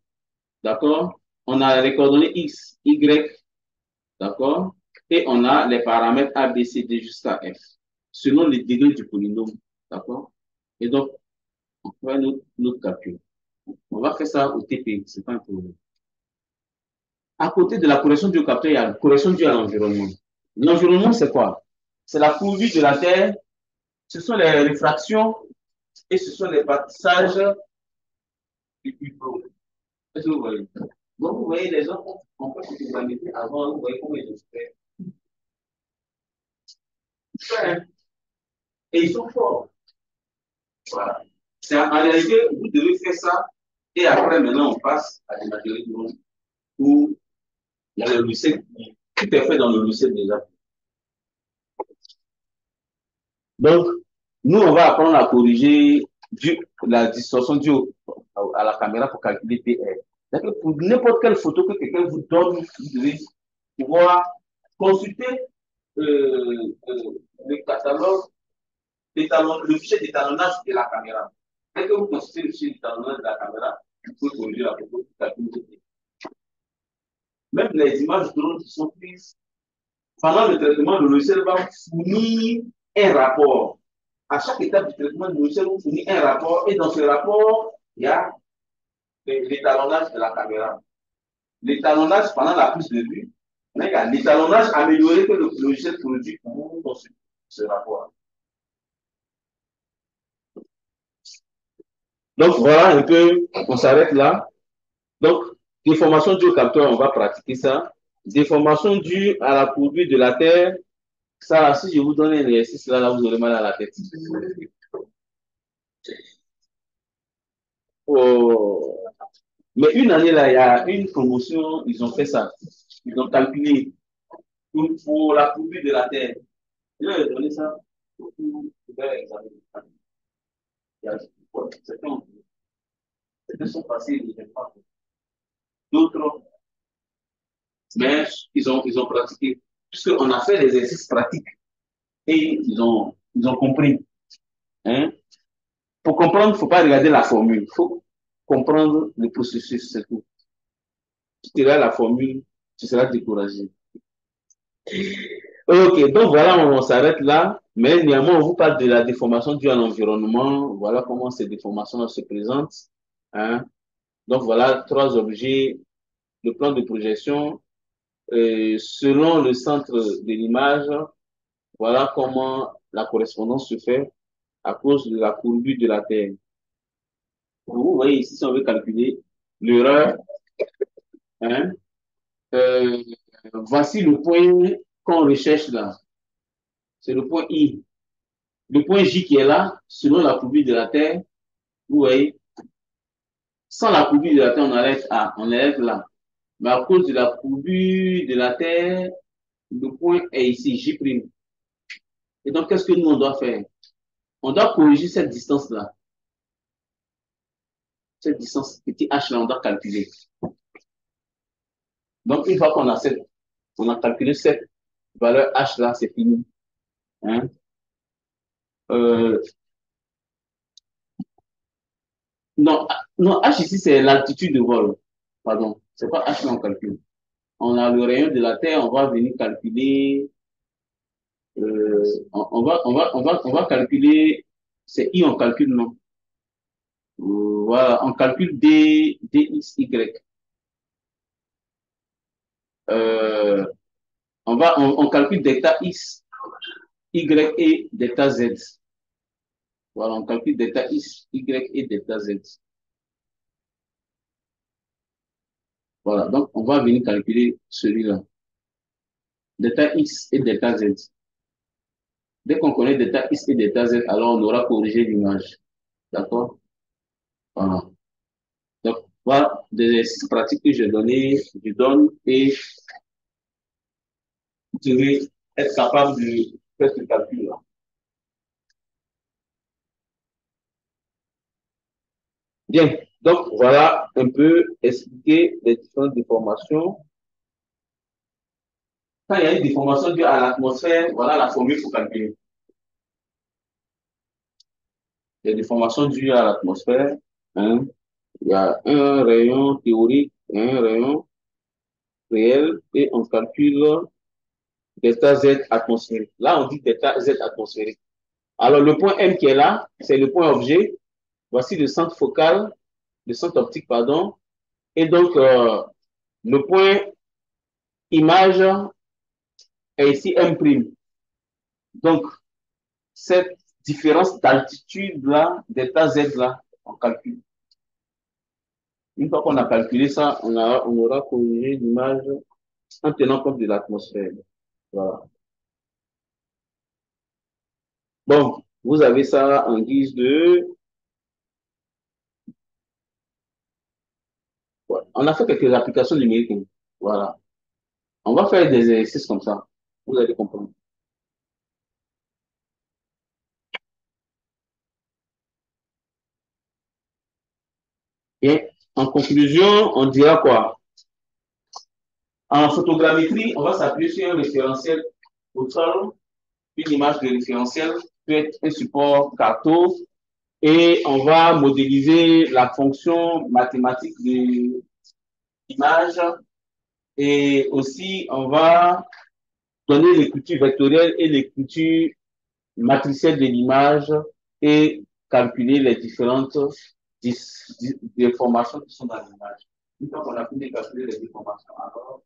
D'accord? On a les coordonnées X, Y, d'accord? Et on a les paramètres A, B, C, D jusqu'à F, selon les degrés du polynôme. D'accord? Et donc, on fait notre, notre. On va faire ça au TP, c'est pas un problème. À côté de la correction du capteur, il y a la correction due à l'environnement. L'environnement, c'est quoi? C'est la courbure de la Terre, ce sont les réfractions et ce sont les passages du. Est-ce que vous voyez? Donc, vous voyez, les gens ont fait photogrammétrie avant, vous voyez comment ils ont fait. Et ils sont forts. Voilà. En réalité, vous devez faire ça et après, maintenant, on passe à des matériaux où il y a le lycée, tout est fait dans le lycée déjà. Donc, nous, on va apprendre à corriger la distorsion due à la caméra pour calculer PR. Pour n'importe quelle photo que quelqu'un vous donne, vous devez pouvoir consulter euh, euh, le catalogue, le fichier d'étalonnage de la caméra. Dès que vous consultez le fichier d'étalonnage de la caméra, vous pouvez corriger la photo, Même les images drone qui sont prises pendant le traitement, le logiciel va fournir un rapport. À chaque étape du traitement, le logiciel vous fournit un rapport et dans ce rapport, il y a l'étalonnage de la caméra. L'étalonnage pendant la prise de vue, l'étalonnage amélioré que le logiciel produit pour dans ce, rapport. Donc voilà un peu, on s'arrête là. Donc, déformation du capteur, on va pratiquer ça. Déformation due à la courbure de la Terre, ça, si je vous donne un exercice là, là, vous aurez mal à la tête. Oh. Mais une année là, il y a une promotion, ils ont fait ça. Ils ont calculé pour, la courbure de la Terre. Je vais donner ça pour l'examen. Certains sont passés, ils pas. D'autres, mais ils ont, ils ont pratiqué. Puisqu'on a fait des exercices pratiques et ils ont, ils ont compris. Hein? Pour comprendre, il ne faut pas regarder la formule. Il faut comprendre le processus, c'est tout. Tu regardes la formule, tu seras découragé. Ok, donc voilà, on, s'arrête là. Mais néanmoins, on vous parle de la déformation due à l'environnement. Voilà comment ces déformations se présentent. Hein? Donc voilà, trois objets. Le plan de projection, euh, selon le centre de l'image, voilà comment la correspondance se fait à cause de la courbure de la Terre. Vous voyez ici, si on veut calculer l'erreur, hein, euh, voici le point qu'on recherche là. C'est le point I. Le point J qui est là, selon la courbure de la Terre, vous voyez, sans la courbure de la Terre, on arrête A, on arrête là. Mais à cause de la courbure de la Terre, le point est ici, J'. Et donc, qu'est-ce que nous, on doit faire? On doit corriger cette distance-là. Cette distance, petit h là, on doit calculer. Donc, une fois qu'on a cette, on a calculé cette valeur h là, c'est fini. Hein? Euh, non, non, h ici, c'est l'altitude de vol. Pardon, c'est pas h là, on calcule. On a le rayon de la Terre, on va venir calculer euh, on, va, on, va, on, va, on va calculer, c'est I, on calcule, non Voilà, on calcule D, DX, Y. Euh, on, va, on, calcule delta X, Y et delta Z. Voilà, on calcule delta X, Y et delta Z. Voilà, donc on va venir calculer celui-là. Delta X et delta Z. Dès qu'on connaît delta X et delta Z, alors on aura corrigé l'image. D'accord? Voilà. Donc, voilà des pratiques que j'ai données, je donne et vous devez être capable de faire ce calcul-là. Bien, donc voilà un peu expliquer les différentes déformations. Quand il y a une déformation due à l'atmosphère, voilà la formule pour calculer. Il y a des déformations dues à l'atmosphère. Hein? Il y a un rayon théorique et un rayon réel et on calcule delta Z atmosphérique. Là, on dit delta Z atmosphérique. Alors, le point M qui est là, c'est le point objet. Voici le centre focal, le centre optique, pardon. Et donc, euh, le point image est ici M'. Donc, cette différence d'altitude là, delta Z là, on calcule. Une fois qu'on a calculé ça, on, a, on aura corrigé l'image en tenant compte de l'atmosphère. Voilà. Bon, vous avez ça en guise de... On a fait quelques applications numériques. Voilà. On va faire des exercices comme ça. Vous allez comprendre. Et en conclusion, on dira quoi? En photogrammétrie, on va s'appuyer sur un référentiel au sol. Une image de référentiel peut être un support carto et on va modéliser la fonction mathématique de l'image et aussi on va donner l'écriture vectorielle et l'écriture matricielle de l'image et calculer les différentes déformations qui sont dans l'image. Une fois qu'on a de calculer les déformations, alors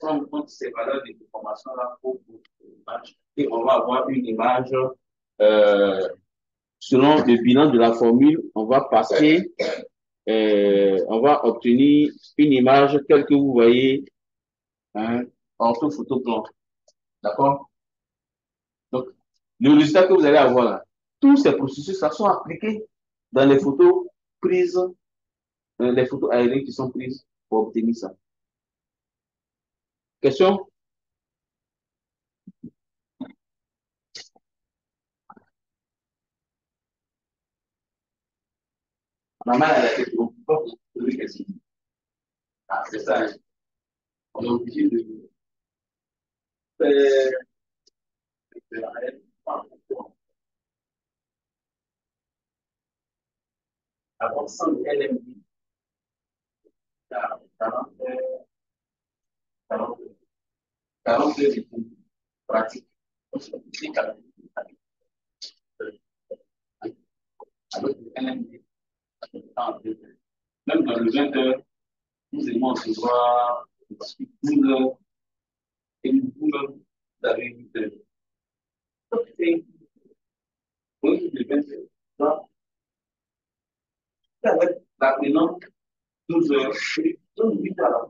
on prend compte ces valeurs de déformation-là pour l'image et on va avoir une image euh, selon le bilan de la formule, on va passer, euh, on va obtenir une image telle que vous voyez hein, en photo plan. D'accord? Donc, le résultat que vous allez avoir là, tous ces processus ça sont appliqués dans les photos prises, euh, les photos aériennes qui sont prises pour obtenir ça. Question? Maman, elle a été préoccupée pour poser question. Ah, c'est ça. Hein. On est obligé de faire de la haine Avant ça, LMD, 42 pratiques. Avec LMD, même dans le 20 heures, nous aimons se voir, heure, et nous pouvons d'aller une heure. Donc, c'est oui, le 20 heures. Avec l'apprenant 12 heures, donc 8 à la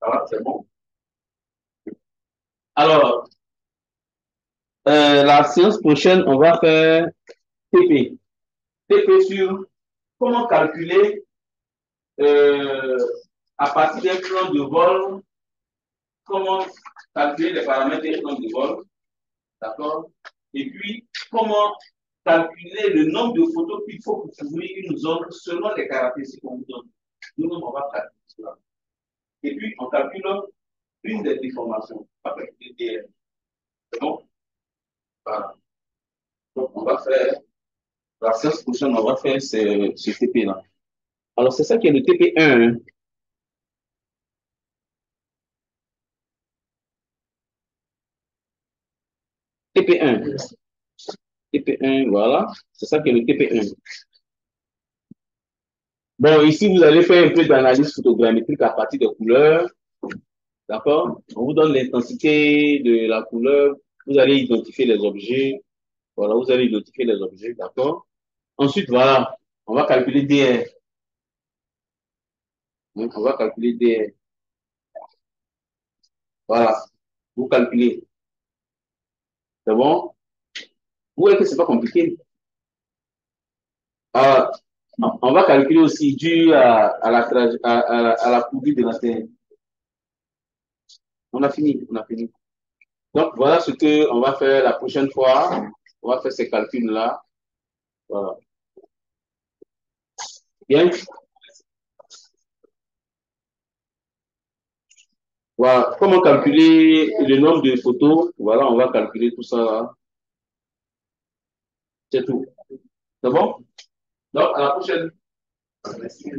Ça va, c'est bon. Alors, euh, la séance prochaine, on va faire TP. TP sur comment calculer euh, à partir d'un plan de vol, comment calculer les paramètres d'un plan de vol. D'accord? Et puis, comment calculer le nombre de photos qu'il faut pour couvrir une zone selon les caractéristiques qu'on vous donne? Nous, on va calculer cela. Et puis, on calcule une des déformations avec les DM. C'est bon donc, on va faire, la séance prochaine, on va faire ce, ce TP-là. Alors, c'est ça qui est le TP1. TP1. TP1, voilà. C'est ça qui est le TP1. Bon, ici, vous allez faire un peu d'analyse photogrammétrique à partir des couleurs. D'accord? On vous donne l'intensité de la couleur, vous allez identifier les objets. Voilà, vous allez identifier les objets, d'accord? Ensuite, voilà, on va calculer DR. on va calculer DR. Voilà, vous calculez. C'est bon? Vous voyez que c'est pas compliqué? Ah, on va calculer aussi dû à, la, à, à, à la de la Terre. On a fini, on a fini. Donc, voilà ce qu'on va faire la prochaine fois. On va faire ces calculs-là. Voilà. Bien? Voilà. Comment calculer le nombre de photos? Voilà, on va calculer tout ça là. C'est tout. C'est bon? Donc, à la prochaine. Merci.